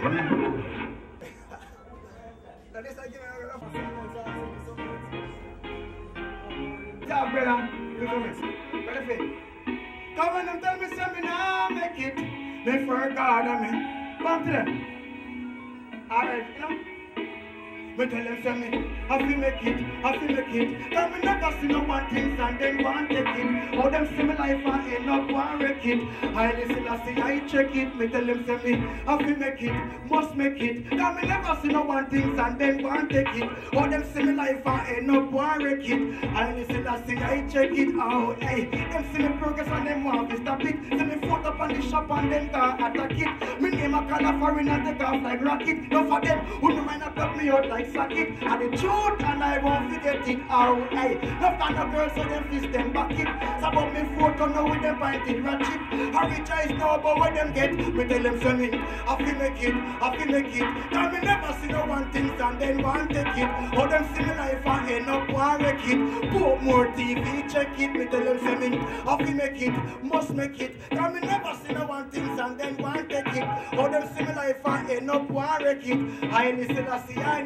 Now this I give you a rough Yeah, brother, you know. Brother Faith. Come on and tell me something, now make it. Before God, I mean. Come to them. Alright, you know. Me tell them say me, I feel make it, I feel make it. Cause me never see no one things and then one take it. How them see me life and end up one wreck it. I listen, I see, I check it. Me tell them say me, I feel make it, must make it. Cause me never see no one things and then one take it. How them see me life and end up one wreck it. I listen, I see, I check it. Oh, hey, them see me progress and them want to stop it. See me foot up on the shop and them go attack it. Me name a call a foreign and take off like rocket. No for them, who no a plug me out like socket. And the truth and I won't forget it. Oh, hey, no fan of girls so them fist them back it. So about me photo now with them pointed ratchet. I reach eyes now but what them get. Me tell them me, I feel make it, I feel make it. Cause me never see no one things and then one take it. How them see me life and end up one wreck it. Portmore TV, check it. Me tell them me, I feel make it, must make it. Cause me never see no one things and then one. How them me life and end up wreck it. I listen, see I.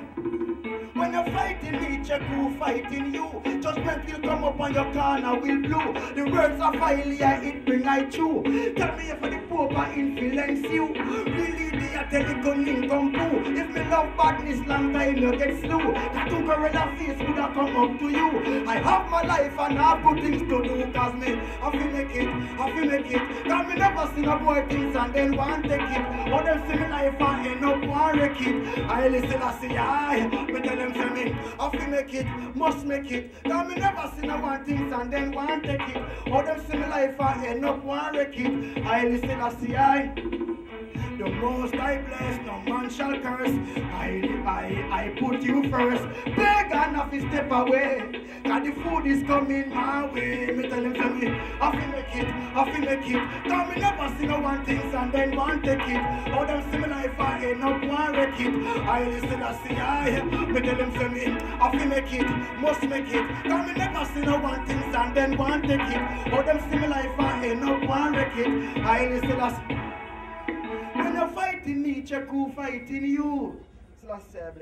When you're fighting me, check who fighting you. Judgment will come up on your corner, will blow. The words of failure, it bring I true. Tell me if the Pope I influence you. Really, the atelier gun come through. If me love badness, long time you get slow. That gorilla face would have come up to you. I have my life and I have good things to do. Cause make it, I feel make it. Cause me never seen a boy things and then one take it. Or them see me life and end up one wreck it. I listen, I see, I, me tell them say me, I feel make it, must make it. Cause me never seen a one things and then one take it. Or them see me life and end up one wreck it. I listen, I see, I. The most I bless, no man shall curse. I, I, I put you first. Beg enough step away. Cause the food is coming my way. Me tell him, it, I feel make it. Cause me never see no one things and then one take it. All them see me life I end up one wreck it. I listen, I see, I. Me tell him, tell me, I feel make it, must make it. Cause me never see no one things and then one take it. All them see me life I end up one wreck it. I listen, I see. When you're fighting me, check who fighting you. Selassie,